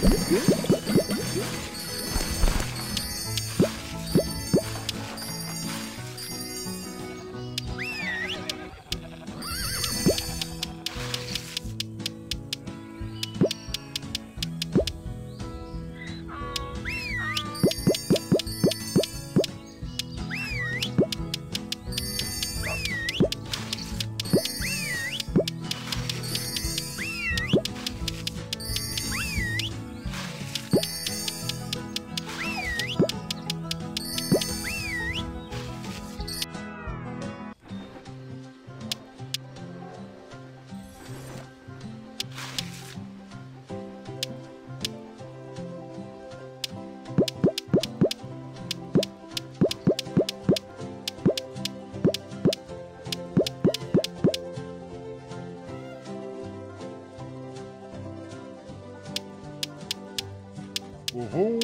Música Oh.